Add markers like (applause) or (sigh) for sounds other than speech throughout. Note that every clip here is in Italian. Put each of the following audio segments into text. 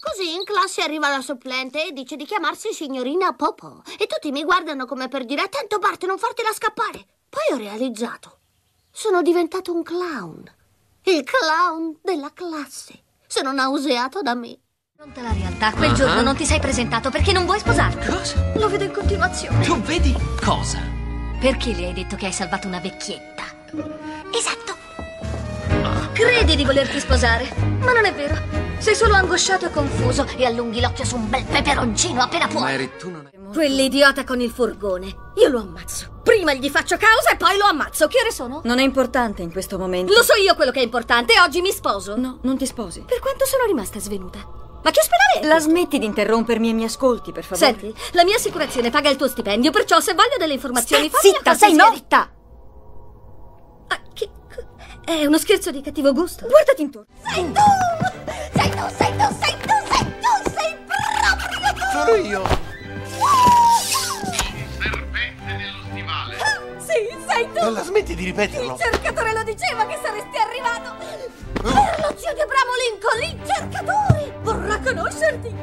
Così in classe arriva la supplente e dice di chiamarsi signorina Popo. E tutti mi guardano come per dire attento Bart, non fartela scappare. Poi ho realizzato. Sono diventato un clown. Il clown della classe. Sono nauseato da me. Pronta la realtà, quel giorno non ti sei presentato perché non vuoi sposarti. Cosa? Lo vedo in continuazione. Tu vedi cosa? Perché le hai detto che hai salvato una vecchietta? Esatto. Credi di volerti sposare, ma non è vero. Sei solo angosciato e confuso e allunghi l'occhio su un bel peperoncino appena puoi. Mary, tu non hai... Quell'idiota con il furgone. Io lo ammazzo. Prima gli faccio causa e poi lo ammazzo. Che ore sono? Non è importante in questo momento. Lo so io quello che è importante. Oggi mi sposo. No, non ti sposi. Per quanto sono rimasta svenuta. Ma che ospedale è? La smetti di interrompermi e mi ascolti, per favore. Senti, la mia assicurazione paga il tuo stipendio, perciò se voglio delle informazioni... Fammi zitta, sei morta! Ah, che... È uno scherzo di cattivo gusto? Guardati intorno. Sei tu! Sono io! serpente nello stivale. Sì, sei tu! Alla smetti di ripeterlo! Il cercatore lo diceva che saresti arrivato! Per lo zio di Abramo Lincoln, il cercatore! Vorrà conoscerti!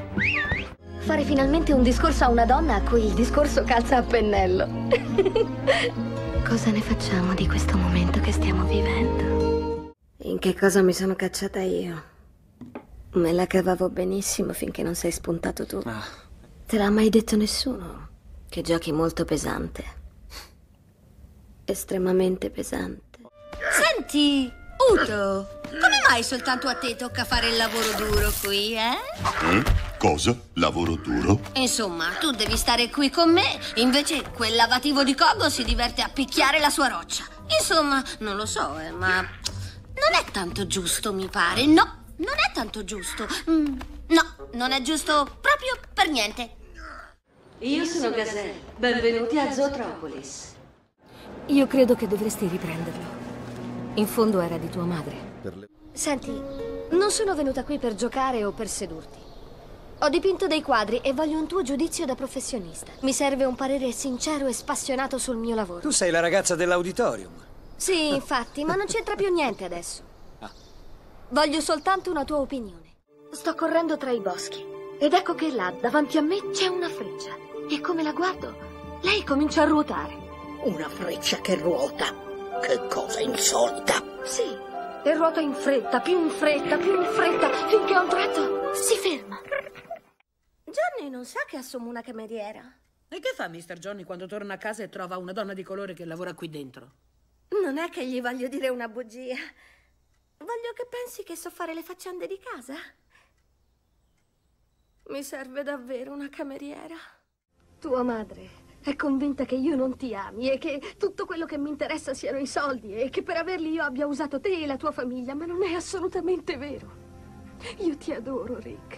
Fare finalmente un discorso a una donna a cui il discorso calza a pennello. (laughs) Cosa ne facciamo di questo momento che stiamo vivendo? In che cosa mi sono cacciata io? Me la cavavo benissimo finché non sei spuntato tu. Ah, Te l'ha mai detto nessuno? Che giochi molto pesante. Estremamente pesante. Senti, Uto, come mai soltanto a te tocca fare il lavoro duro qui, eh? Eh? Cosa? Lavoro duro? Insomma, tu devi stare qui con me, invece quel lavativo di Cogo si diverte a picchiare la sua roccia. Insomma, non lo so, eh, ma non è tanto giusto, mi pare. No, non è tanto giusto. Mm, no, non è giusto proprio per niente. Io sono Gazelle. Benvenuti a Zootropolis. Io credo che dovresti riprenderlo. In fondo era di tua madre. Senti, non sono venuta qui per giocare o per sedurti. Ho dipinto dei quadri e voglio un tuo giudizio da professionista. Mi serve un parere sincero e spassionato sul mio lavoro. Tu sei la ragazza dell'auditorium. Sì, infatti, ma non c'entra più niente adesso. Voglio soltanto una tua opinione. Sto correndo tra i boschi ed ecco che là, davanti a me, c'è una freccia. E come la guardo, lei comincia a ruotare. Una freccia che ruota. Che cosa insolita. Sì, e ruota in fretta, più in fretta, più in fretta, finché a un tratto si ferma. Johnny non sa che assumo una cameriera. E che fa Mr. Johnny quando torna a casa e trova una donna di colore che lavora qui dentro? Non è che gli voglio dire una bugia. Voglio che pensi che so fare le faccende di casa. Mi serve davvero una cameriera. Tua madre è convinta che io non ti ami e che tutto quello che mi interessa siano i soldi e che per averli io abbia usato te e la tua famiglia, ma non è assolutamente vero. Io ti adoro, Rick.